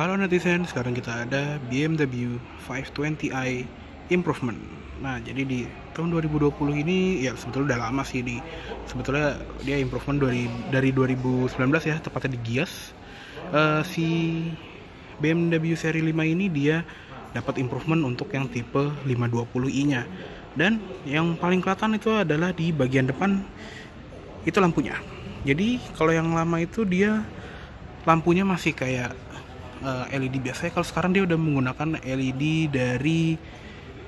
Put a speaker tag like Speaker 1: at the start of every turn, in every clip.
Speaker 1: Halo netizen, sekarang kita ada BMW 520i Improvement. Nah, jadi di tahun 2020 ini ya sebetulnya udah lama sih di sebetulnya dia improvement dari dari 2019 ya, tepatnya di Gias. Eh, si BMW seri 5 ini dia dapat improvement untuk yang tipe 520i-nya. Dan yang paling kelihatan itu adalah di bagian depan itu lampunya. Jadi kalau yang lama itu dia lampunya masih kayak uh, LED biasanya kalau sekarang dia udah menggunakan LED dari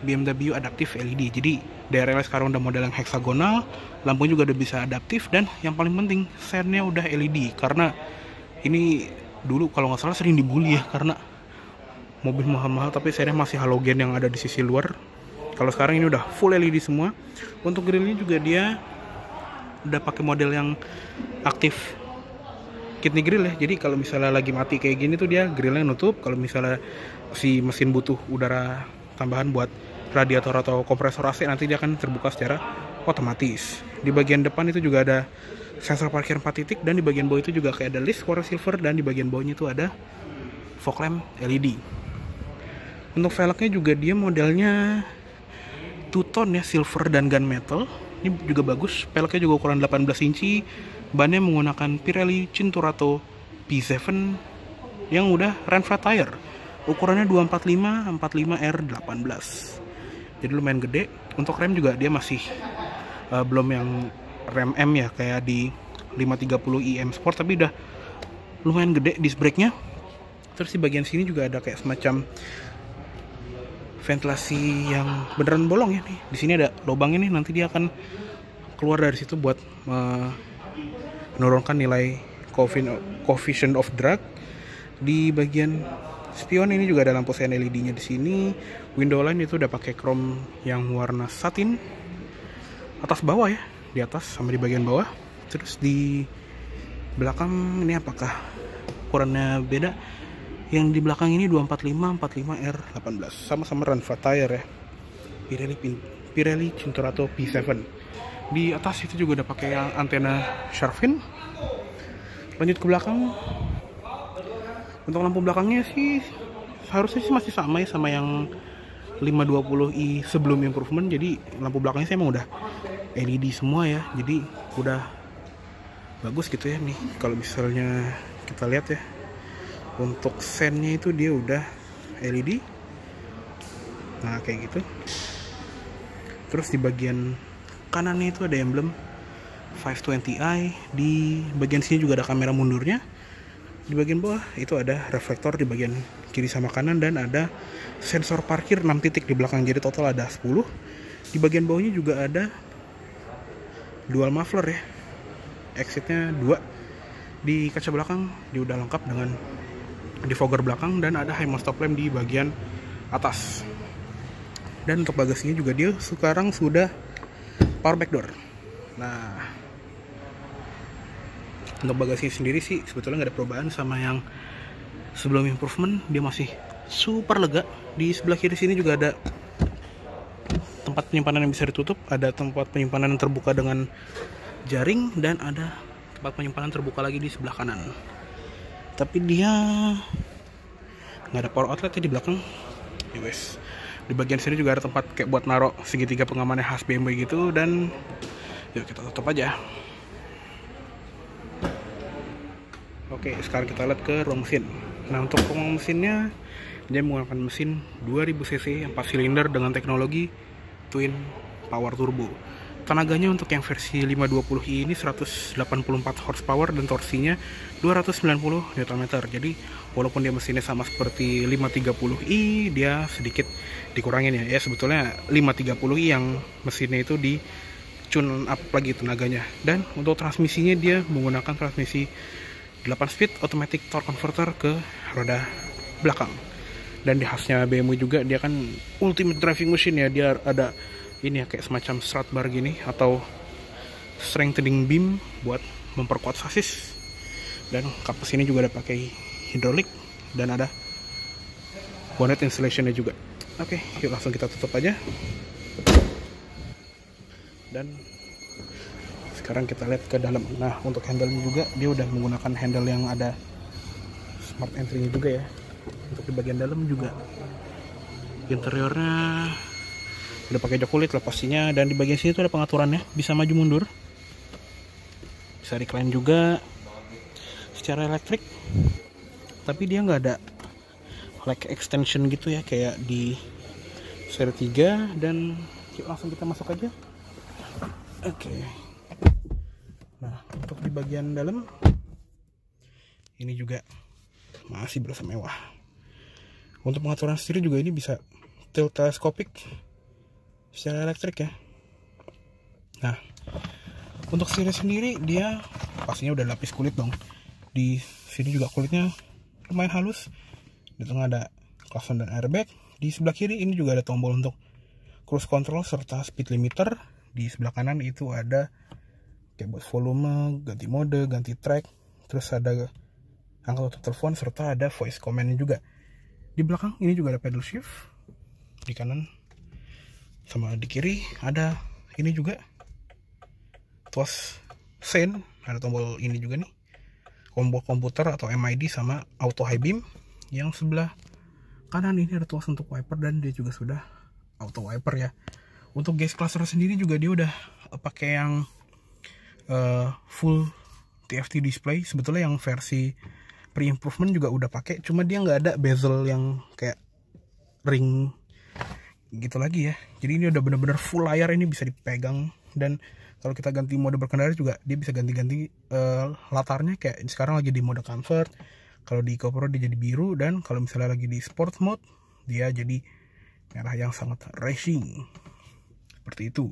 Speaker 1: BMW adaptif LED jadi DRL sekarang udah model yang heksagonal lampunya juga udah bisa adaptif dan yang paling penting sennya udah LED karena ini dulu kalau nggak salah sering dibully ya karena mobil mahal-mahal tapi sennya masih halogen yang ada di sisi luar. Kalau sekarang ini udah full LED semua. Untuk grillnya juga dia udah pakai model yang aktif kidney grill ya. Jadi kalau misalnya lagi mati kayak gini tuh dia grillnya nutup. Kalau misalnya si mesin butuh udara tambahan buat radiator atau kompresor AC nanti dia akan terbuka secara otomatis. Di bagian depan itu juga ada sensor parkir 4 titik dan di bagian bawah itu juga kayak ada list warna silver dan di bagian bawahnya itu ada fog lamp LED untuk velgnya juga dia modelnya two tone ya silver dan gunmetal ini juga bagus peleknya juga ukuran 18 inci. Bannya menggunakan Pirelli Cinturato P7 yang udah ran flat tire. Ukurannya 245 45R18 jadi lumayan gede. Untuk rem juga dia masih uh, belum yang rem M ya kayak di 530 IM Sport tapi udah lumayan gede disc brake-nya. Terus di bagian sini juga ada kayak semacam ventilasi yang beneran bolong ya nih. Di sini ada lubangnya nih nanti dia akan keluar dari situ buat uh, menurunkan nilai coefficient of drag di bagian spion ini juga ada lampu sen LED-nya di sini. Window line itu udah pakai chrome yang warna satin. Atas bawah ya di atas sama di bagian bawah. Terus di belakang ini apakah ukurannya beda yang di belakang ini 245 45R18 sama-sama flat tire ya. Pirelli Pirelli Cinturato P7 di atas itu juga udah pakai yang antena Sharfin. Lanjut ke belakang. Untuk lampu belakangnya sih harusnya sih masih sama ya sama yang 520i sebelum improvement. Jadi lampu belakangnya sih emang udah LED semua ya. Jadi udah bagus gitu ya nih kalau misalnya kita lihat ya untuk sennya itu dia udah LED nah kayak gitu. Terus di bagian kanannya itu ada emblem 520i di bagian sini juga ada kamera mundurnya. Di bagian bawah itu ada reflektor di bagian kiri sama kanan dan ada sensor parkir 6 titik. Di belakang jadi total ada 10 di bagian bawahnya juga ada dual muffler ya. Exitnya 2 di kaca belakang dia udah lengkap dengan defogger belakang dan ada high stop lamp di bagian atas. Dan untuk bagasinya juga dia sekarang sudah power back door. Nah untuk bagasinya sendiri sih sebetulnya nggak ada perubahan sama yang sebelum improvement. Dia masih super lega. Di sebelah kiri sini juga ada tempat penyimpanan yang bisa ditutup ada tempat penyimpanan yang terbuka dengan jaring dan ada tempat penyimpanan terbuka lagi di sebelah kanan tapi dia nggak ada power outlet ya di belakang. Ya wes. Di bagian sini juga ada tempat kayak buat naruh segitiga pengamannya khas BMW gitu dan yuk kita tutup aja. Oke sekarang kita lihat ke ruang mesin. Nah untuk ruang mesinnya dia menggunakan mesin 2000 cc 4 silinder dengan teknologi twin power turbo tenaganya untuk yang versi 520i ini 184 horsepower dan torsinya 290 Nm. Jadi walaupun dia mesinnya sama seperti 530i dia sedikit dikurangin ya. Ya sebetulnya 530i yang mesinnya itu di tune up lagi tenaganya. Dan untuk transmisinya dia menggunakan transmisi 8 speed automatic torque converter ke roda belakang. Dan di khasnya BMW juga dia kan ultimate driving machine ya. Dia ada ini ya kayak semacam strut bar gini atau strengthening beam buat memperkuat sasis dan kapas ini juga ada pakai hidrolik dan ada bonnet installationnya juga. Oke yuk langsung kita tutup aja. Dan sekarang kita lihat ke dalam. Nah untuk handle juga dia udah menggunakan handle yang ada smart entry juga ya. Untuk di bagian dalam juga. Interiornya udah pakai jok kulit lah pastinya. Dan di bagian sini tuh ada pengaturannya. Bisa maju mundur. Bisa recline juga. Secara elektrik. Tapi dia nggak ada like extension gitu ya. Kayak di seri 3 dan yuk langsung kita masuk aja. Oke. Okay. nah untuk di bagian dalam. Ini juga masih berasa mewah. Untuk pengaturan setir juga ini bisa tilt teleskopik secara elektrik ya. Nah untuk setir sendiri dia pastinya udah lapis kulit dong. Di sini juga kulitnya lumayan halus. Di tengah ada klakson dan airbag. Di sebelah kiri ini juga ada tombol untuk cruise control serta speed limiter. Di sebelah kanan itu ada buat volume ganti mode ganti track. Terus ada angka telepon serta ada voice command juga. Di belakang ini juga ada pedal shift. Di kanan sama di kiri ada ini juga. Tuas sen ada tombol ini juga nih. Tombol komputer atau MID sama auto high beam. Yang sebelah kanan ini ada tuas untuk wiper dan dia juga sudah auto wiper ya. Untuk gas cluster sendiri juga dia udah pakai yang uh, full TFT display. Sebetulnya yang versi pre-improvement juga udah pakai. Cuma dia nggak ada bezel yang kayak ring gitu lagi ya. Jadi ini udah bener-bener full layar ini bisa dipegang. Dan kalau kita ganti mode berkendara juga dia bisa ganti-ganti uh, latarnya. Kayak sekarang lagi di mode comfort kalau di GoPro dia jadi biru dan kalau misalnya lagi di sport mode dia jadi merah yang sangat racing. Seperti itu.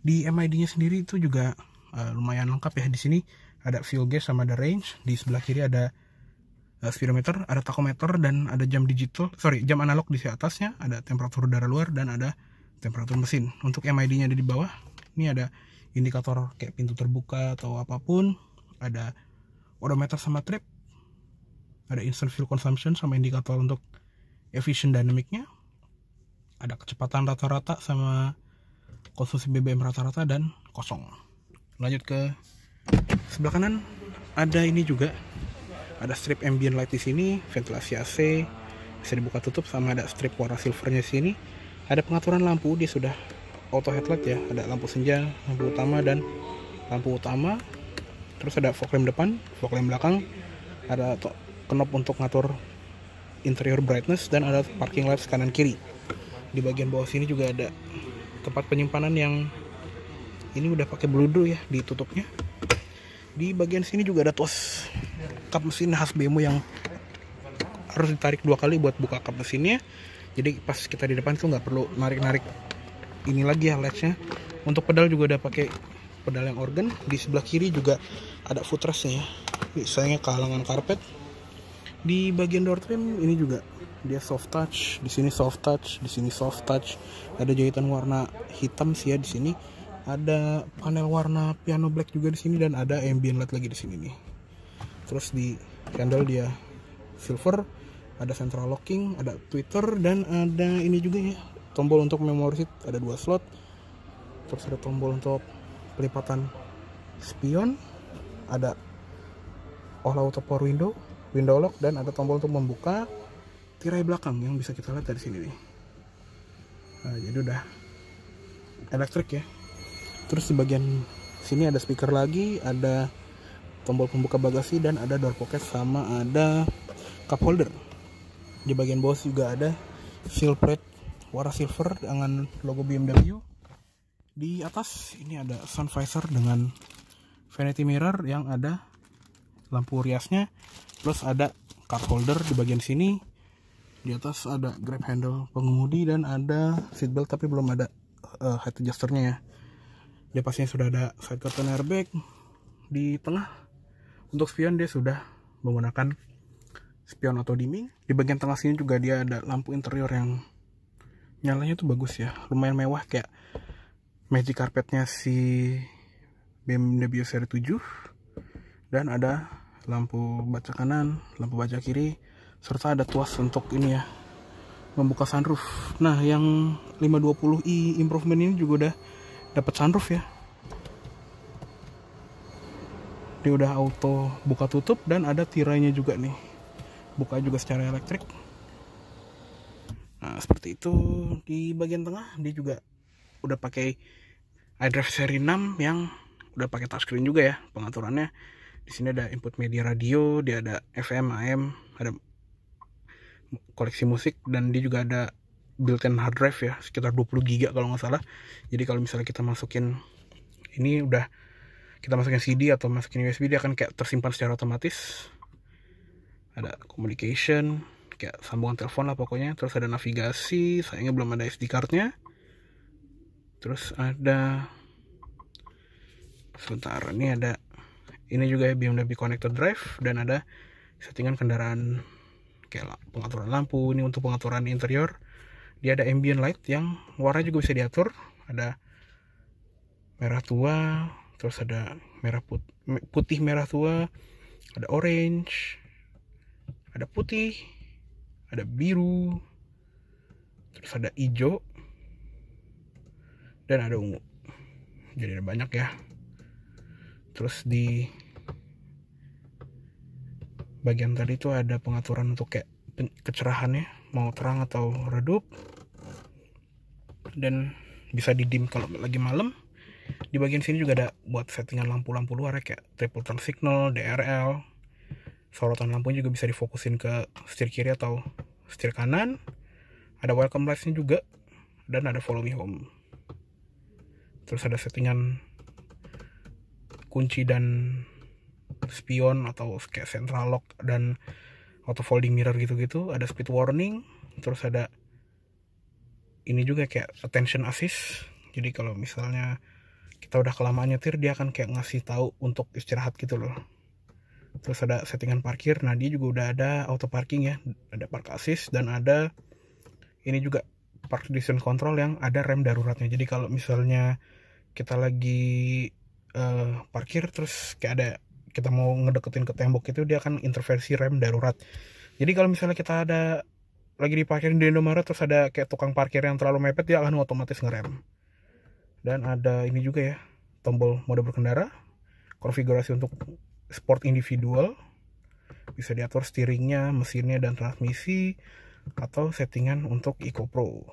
Speaker 1: Di MID nya sendiri itu juga uh, lumayan lengkap ya. Di sini ada fuel gauge sama ada range. Di sebelah kiri ada uh, speedometer, ada tachometer dan ada jam digital, sorry jam analog di atasnya, ada temperatur udara luar dan ada temperatur mesin. Untuk MID-nya ada di bawah. Ini ada indikator kayak pintu terbuka atau apa pun, ada odometer sama trip, ada instant fuel consumption sama indikator untuk efficient dynamicnya, ada kecepatan rata-rata sama konsumsi BBM rata-rata dan kosong. Lanjut ke sebelah kanan ada ini juga ada strip ambient light di sini ventilasi AC bisa dibuka tutup sama ada strip warna silvernya sini. Ada pengaturan lampu dia sudah auto headlight ya. Ada lampu senja lampu utama dan lampu utama. Terus ada fog lamp depan fog lamp belakang. Ada knob untuk ngatur interior brightness dan ada parking lights kanan kiri. Di bagian bawah sini juga ada tempat penyimpanan yang ini udah pakai bludo ya ditutupnya. Di bagian sini juga ada tos kap mesin khas BMW yang harus ditarik dua kali buat buka kap mesinnya. Jadi pas kita di depan tuh nggak perlu narik-narik ini lagi ya latchnya untuk pedal juga udah pakai pedal yang organ. Di sebelah kiri juga ada footrestnya ya. Misalnya kalangan karpet. Di bagian door trim ini juga dia soft touch. Di sini soft touch di sini soft touch. Ada jahitan warna hitam sih ya di sini. Ada panel warna piano black juga di sini dan ada ambient light lagi di sini nih terus di handle dia silver ada central locking ada twitter dan ada ini juga ya tombol untuk memory seat. Ada dua slot. Terus ada tombol untuk pelipatan spion. Ada all auto power window window lock dan ada tombol untuk membuka tirai belakang yang bisa kita lihat dari sini nih. Nah, jadi udah elektrik ya. Terus di bagian sini ada speaker lagi ada tombol pembuka bagasi dan ada door pocket sama ada cup holder. Di bagian bawah juga ada seal plate warna silver dengan logo BMW di atas ini ada sun visor dengan vanity mirror yang ada lampu riasnya plus ada cup holder di bagian sini. Di atas ada grab handle pengemudi dan ada seat belt tapi belum ada uh, head adjusternya ya. Dia pastinya sudah ada side curtain airbag. Di tengah untuk spion dia sudah menggunakan spion auto dimming. Di bagian tengah sini juga dia ada lampu interior yang nyalanya tuh bagus ya. Lumayan mewah kayak magic carpetnya si BMW seri 7 dan ada lampu baca kanan lampu baca kiri serta ada tuas untuk ini ya membuka sunroof. Nah yang 520i improvement ini juga udah dapat sunroof ya dia udah auto buka tutup dan ada tirainya juga nih. Buka juga secara elektrik. Nah seperti itu. Di bagian tengah dia juga udah pakai iDrive seri 6 yang udah pakai touchscreen juga ya pengaturannya. Di sini ada input media radio dia ada FM AM ada koleksi musik dan dia juga ada built-in hard drive ya sekitar 20 giga kalau nggak salah. Jadi kalau misalnya kita masukin ini udah kita masukin CD atau masukin USB dia akan kayak tersimpan secara otomatis. Ada communication kayak sambungan telepon lah pokoknya. Terus ada navigasi sayangnya belum ada SD cardnya. Terus ada sebentar ini ada ini juga ya BMW connected drive dan ada settingan kendaraan kayak pengaturan lampu ini untuk pengaturan interior. Dia ada ambient light yang warna juga bisa diatur. Ada merah tua terus ada merah put putih merah tua ada orange ada putih ada biru terus ada hijau dan ada ungu. Jadi ada banyak ya. Terus di bagian tadi itu ada pengaturan untuk kayak kecerahannya mau terang atau redup dan bisa didim kalau lagi malam di bagian sini juga ada buat settingan lampu-lampu luar ya, kayak triple turn signal, DRL sorotan lampu juga bisa difokusin ke setir kiri atau setir kanan. Ada welcome lights juga dan ada follow me home. Terus ada settingan kunci dan spion atau kayak central lock dan auto folding mirror gitu-gitu. Ada speed warning terus ada ini juga kayak attention assist. Jadi kalau misalnya kita udah kelamaan nyetir dia akan kayak ngasih tahu untuk istirahat gitu loh. Terus ada settingan parkir nah dia juga udah ada auto parking ya. Ada park assist dan ada ini juga park distance control yang ada rem daruratnya. Jadi kalau misalnya kita lagi uh, parkir terus kayak ada kita mau ngedeketin ke tembok itu dia akan intervensi rem darurat. Jadi kalau misalnya kita ada lagi di parkir di Indomaret terus ada kayak tukang parkir yang terlalu mepet dia akan otomatis ngerem dan ada ini juga ya tombol mode berkendara konfigurasi untuk sport individual. Bisa diatur steeringnya mesinnya dan transmisi atau settingan untuk Eco Pro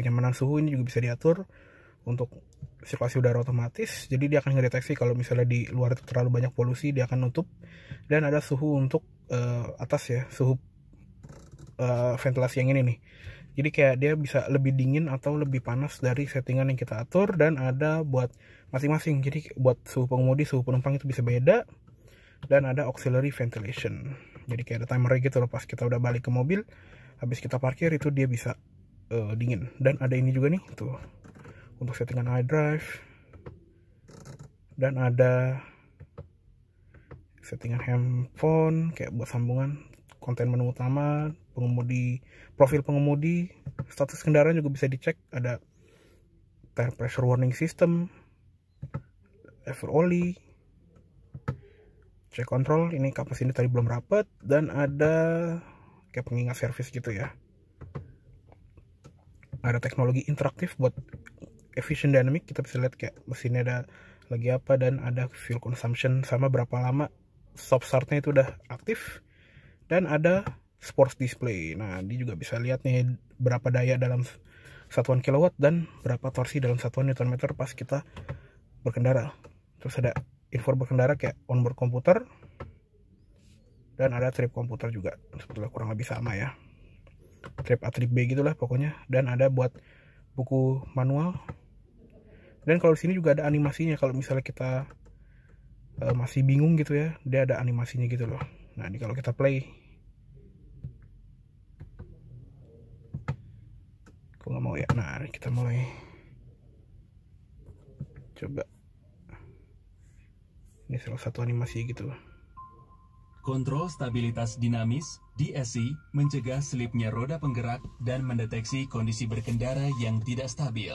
Speaker 1: kenyamanan suhu ini juga bisa diatur untuk sirkulasi udara otomatis. Jadi dia akan ngedeteksi kalau misalnya di luar itu terlalu banyak polusi dia akan nutup. Dan ada suhu untuk uh, atas ya suhu uh, ventilasi yang ini nih jadi kayak dia bisa lebih dingin atau lebih panas dari settingan yang kita atur dan ada buat masing-masing. Jadi buat suhu pengemudi suhu penumpang itu bisa beda dan ada auxiliary ventilation. Jadi kayak ada timer gitu loh pas kita udah balik ke mobil habis kita parkir itu dia bisa uh, dingin. Dan ada ini juga nih tuh. Untuk settingan iDrive dan ada settingan handphone kayak buat sambungan konten menu utama pengemudi profil pengemudi status kendaraan juga bisa dicek. Ada tire pressure warning system lever oli check control ini kapas ini tadi belum rapat dan ada kayak pengingat servis gitu ya. Ada teknologi interaktif buat efficient dynamic kita bisa lihat kayak mesinnya ada lagi apa dan ada fuel consumption sama berapa lama stop startnya itu udah aktif. Dan ada sports display. Nah dia juga bisa lihat nih berapa daya dalam satuan kilowatt dan berapa torsi dalam satuan newton meter pas kita berkendara. Terus ada info berkendara kayak onboard komputer dan ada trip komputer juga. Sebetulnya kurang lebih sama ya. Trip A trip B gitulah pokoknya. Dan ada buat buku manual. Dan kalau di sini juga ada animasinya. Kalau misalnya kita uh, masih bingung gitu ya dia ada animasinya gitu loh. Nah ini kalau kita play kok nggak mau ya nah kita mulai coba ini salah satu animasi gitu
Speaker 2: Kontrol stabilitas dinamis DSC mencegah selipnya roda penggerak dan mendeteksi kondisi berkendara yang tidak stabil.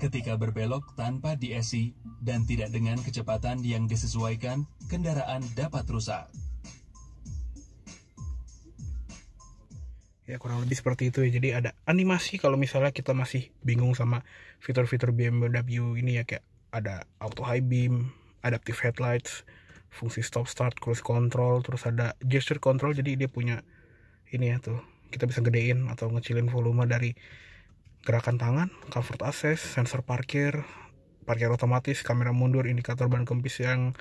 Speaker 2: Ketika berbelok tanpa DSC dan tidak dengan kecepatan yang disesuaikan, kendaraan dapat rusak.
Speaker 1: Ya kurang lebih seperti itu ya. Jadi ada animasi kalau misalnya kita masih bingung sama fitur-fitur BMW ini ya kayak ada auto high beam, adaptive headlights, fungsi stop start cruise control terus ada gesture control jadi dia punya ini ya tuh kita bisa gedein atau ngecilin volume dari gerakan tangan comfort access sensor parkir parkir otomatis kamera mundur indikator ban kempis yang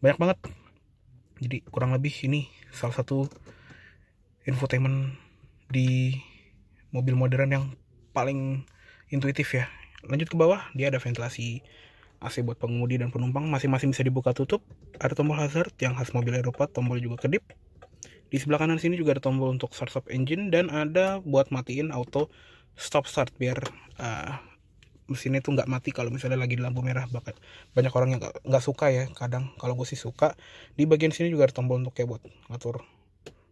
Speaker 1: banyak banget jadi kurang lebih ini salah satu infotainment di mobil modern yang paling intuitif ya. Lanjut ke bawah dia ada ventilasi AC buat pengemudi dan penumpang. Masing-masing bisa dibuka tutup. Ada tombol hazard yang khas mobil Eropa tombol juga kedip. Di sebelah kanan sini juga ada tombol untuk start stop engine dan ada buat matiin auto stop start biar uh, mesin itu nggak mati kalau misalnya lagi di lampu merah. Bahkan banyak orang yang nggak suka ya kadang kalau gue sih suka. Di bagian sini juga ada tombol untuk kayak buat ngatur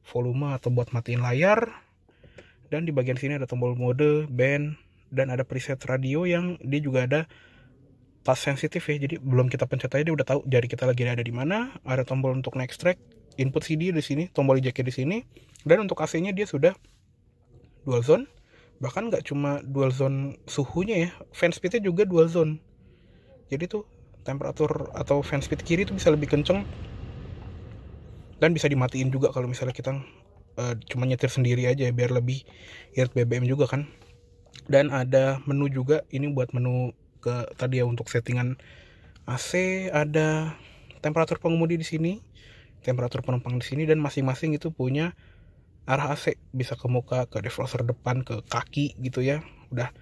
Speaker 1: volume atau buat matiin layar dan di bagian sini ada tombol mode band dan ada preset radio yang dia juga ada pas sensitif ya. Jadi belum kita pencet aja dia udah tahu jari kita lagi ada di mana. Ada tombol untuk next track input CD di sini tombol eject di sini. Dan untuk AC-nya dia sudah dual zone. Bahkan nggak cuma dual zone suhunya ya fan speednya juga dual zone. Jadi tuh temperatur atau fan speed kiri itu bisa lebih kenceng. Dan bisa dimatiin juga kalau misalnya kita uh, cuma nyetir sendiri aja biar lebih irit BBM juga kan. Dan ada menu juga ini buat menu ke tadi ya untuk settingan AC ada temperatur pengemudi di sini temperatur penumpang di sini dan masing-masing itu punya arah AC bisa ke muka ke defroster depan ke kaki gitu ya. Udah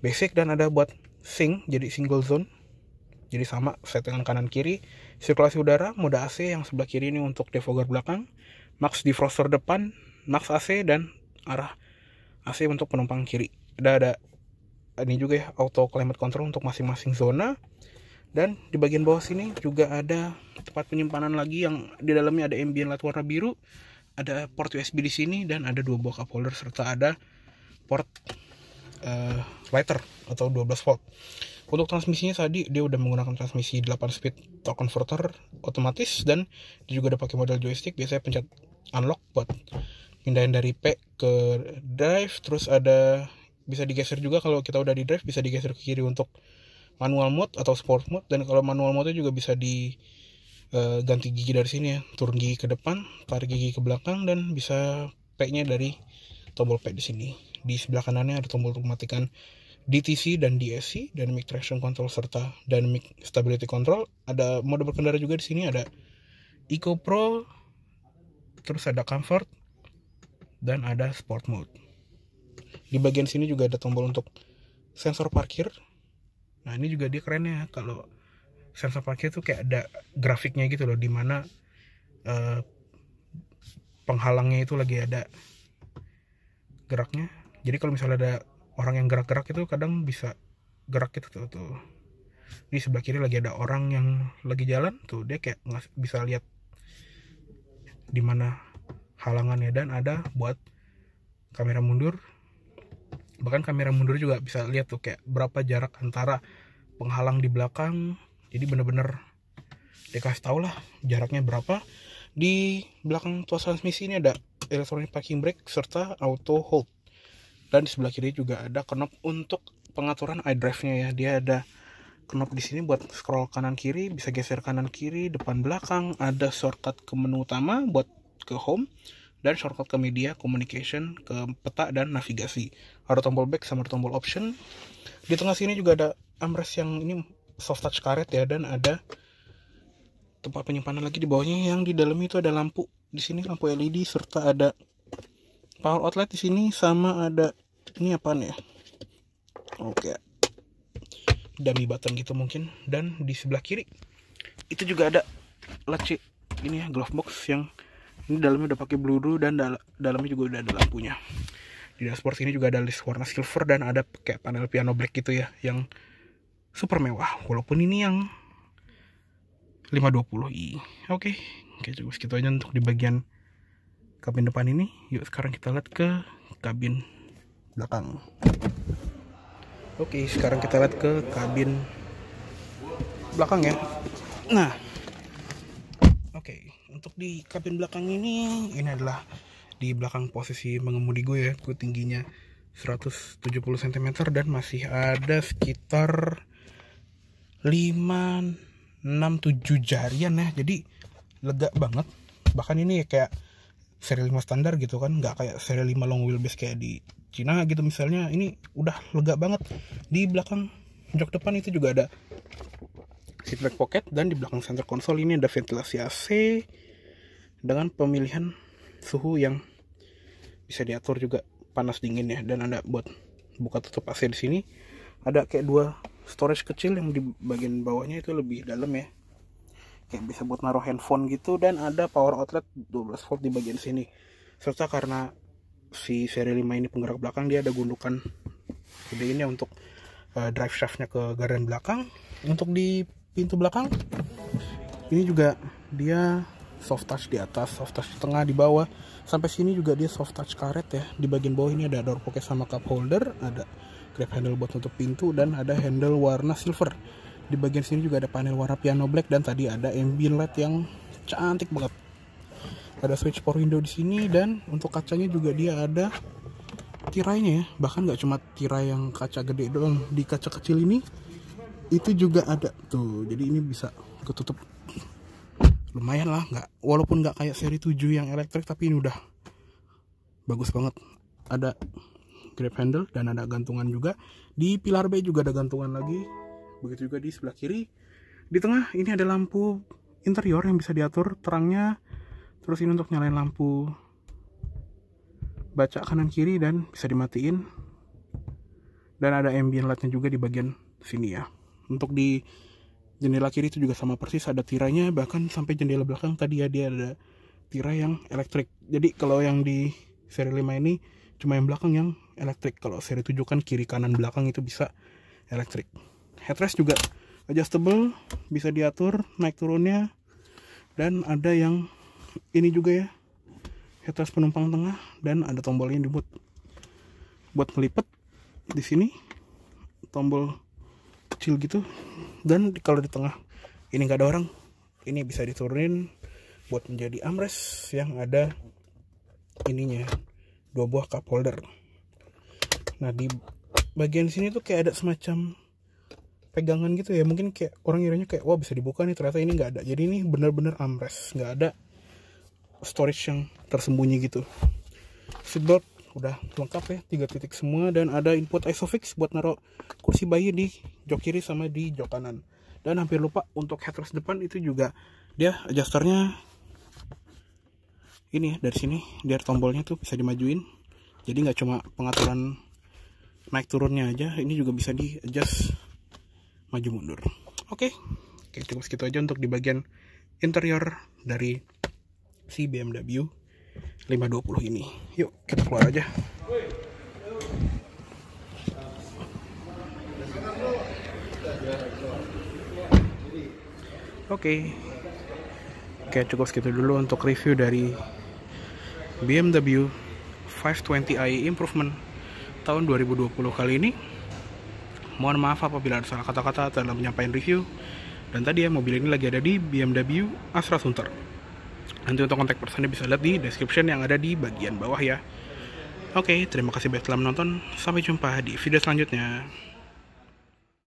Speaker 1: basic dan ada buat sync jadi single zone. Jadi sama settingan kanan kiri sirkulasi udara mode AC yang sebelah kiri ini untuk defogger belakang max defroster depan max AC dan arah AC untuk penumpang kiri. Udah ada ini juga ya auto climate control untuk masing-masing zona. Dan di bagian bawah sini juga ada tempat penyimpanan lagi yang di dalamnya ada ambient light warna biru ada port USB di sini dan ada dua buah cup holder serta ada port uh, lighter atau 12 volt. Untuk transmisinya tadi dia udah menggunakan transmisi 8 speed torque converter otomatis dan dia juga ada pakai model joystick biasanya pencet unlock buat pindahin dari P ke drive terus ada bisa digeser juga kalau kita udah di drive bisa digeser ke kiri untuk manual mode atau sport mode dan kalau manual mode juga bisa di uh, ganti gigi dari sini ya turun gigi ke depan tarik gigi ke belakang dan bisa P-nya dari tombol P di sini. Di sebelah kanannya ada tombol untuk mematikan DTC dan DSC Dynamic Traction Control serta Dynamic Stability Control. Ada mode berkendara juga di sini ada Eco Pro terus ada Comfort dan ada Sport Mode. Di bagian sini juga ada tombol untuk sensor parkir. Nah ini juga dia keren ya kalau sensor parkir tuh kayak ada grafiknya gitu loh di mana uh, penghalangnya itu lagi ada geraknya. Jadi kalau misalnya ada orang yang gerak-gerak itu kadang bisa gerak gitu tuh, tuh. Di sebelah kiri lagi ada orang yang lagi jalan tuh dia kayak bisa lihat di mana halangannya dan ada buat kamera mundur. Bahkan kamera mundur juga bisa lihat tuh kayak berapa jarak antara penghalang di belakang. Jadi bener-bener dikasih tau lah jaraknya berapa. Di belakang tuas transmisi ini ada electronic parking brake serta auto hold. Dan di sebelah kiri juga ada knob untuk pengaturan iDrive-nya ya. Dia ada knob di sini buat scroll kanan kiri bisa geser kanan kiri depan belakang. Ada shortcut ke menu utama buat ke home dan shortcut ke media, communication, ke peta dan navigasi. Ada tombol back sama tombol option. Di tengah sini juga ada armrest yang ini soft touch karet ya dan ada tempat penyimpanan lagi di bawahnya. Yang di dalam itu ada lampu. Di sini lampu LED serta ada power outlet di sini sama ada ini apa nih ya? Oke dummy button gitu mungkin. Dan di sebelah kiri itu juga ada laci ini ya glove box yang ini dalamnya udah pakai blue dan dal dalamnya juga udah ada lampunya. Di dashboard ini juga ada list warna silver dan ada kayak panel piano black gitu ya yang super mewah. Walaupun ini yang 520i oke okay. oke cukup segitu aja untuk di bagian kabin depan ini. Yuk sekarang kita lihat ke kabin belakang oke sekarang kita lihat ke kabin belakang ya. Nah. Oke untuk di kabin belakang ini ini adalah di belakang posisi mengemudi gue ya gue tingginya 170 cm dan masih ada sekitar 5 6 7 jarian ya. Jadi lega banget. Bahkan ini kayak seri 5 standar gitu kan nggak kayak seri 5 long wheelbase kayak di Cina gitu misalnya ini udah lega banget. Di belakang jok depan itu juga ada seat back pocket dan di belakang center console ini ada ventilasi AC dengan pemilihan suhu yang bisa diatur juga panas dingin ya. Dan ada buat buka tutup AC di sini. Ada kayak dua storage kecil yang di bagian bawahnya itu lebih dalam ya kayak bisa buat naruh handphone gitu dan ada power outlet 12 volt di bagian sini. Serta karena si seri 5 ini penggerak belakang dia ada gundukan gede ini untuk uh, drive shaftnya ke gardan belakang. Untuk di pintu belakang ini juga dia soft touch di atas soft touch di tengah di bawah. Sampai sini juga dia soft touch karet ya. Di bagian bawah ini ada door pocket sama cup holder ada grab handle buat tutup pintu dan ada handle warna silver di bagian sini juga ada panel warna piano black dan tadi ada ambient light yang cantik banget. Ada switch power window di sini dan untuk kacanya juga dia ada tirainya ya. Bahkan nggak cuma tirai yang kaca gede doang di kaca kecil ini itu juga ada. Tuh jadi ini bisa ketutup. Lumayan lah nggak walaupun nggak kayak seri 7 yang elektrik tapi ini udah bagus banget. Ada grab handle dan ada gantungan juga. Di pilar B juga ada gantungan lagi begitu juga di sebelah kiri. Di tengah ini ada lampu interior yang bisa diatur terangnya. Terus ini untuk nyalain lampu baca kanan kiri dan bisa dimatiin. Dan ada ambient lightnya juga di bagian sini ya. Untuk di jendela kiri itu juga sama persis ada tirainya. Bahkan sampai jendela belakang tadi ya dia ada tirai yang elektrik. Jadi kalau yang di seri 5 ini cuma yang belakang yang elektrik. Kalau seri 7 kan kiri kanan belakang itu bisa elektrik headrest juga adjustable bisa diatur naik turunnya. Dan ada yang ini juga ya headrest penumpang tengah dan ada tombolnya dibuat. Buat melipet di sini tombol kecil gitu. Dan kalau di tengah ini nggak ada orang ini bisa diturunin buat menjadi armrest yang ada ininya dua buah cup holder. Nah di bagian sini tuh kayak ada semacam pegangan gitu ya. Mungkin kayak orang kiranya kayak wah bisa dibuka nih ternyata ini nggak ada. Jadi ini bener-bener armrest nggak ada storage yang tersembunyi gitu. Seatbelt udah lengkap ya tiga titik semua. Dan ada input isofix buat naruh kursi bayi di jok kiri sama di jok kanan. Dan hampir lupa untuk headrest depan itu juga dia adjusternya ini ya dari sini. Biar tombolnya tuh bisa dimajuin. Jadi nggak cuma pengaturan naik turunnya aja ini juga bisa di adjust maju mundur. Oke. Oke cukup segitu aja untuk di bagian interior dari si BMW 520 ini. Yuk kita keluar aja. Oke. Oke cukup segitu dulu untuk review dari BMW 520i Improvement tahun 2020 kali ini mohon maaf apabila ada salah kata-kata dalam menyampaikan review dan tadi ya mobil ini lagi ada di BMW Astra Sunter Nanti untuk kontak personnya bisa lihat di description yang ada di bagian bawah ya. Oke, terima kasih banyak telah menonton. Sampai jumpa di video selanjutnya.